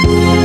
Música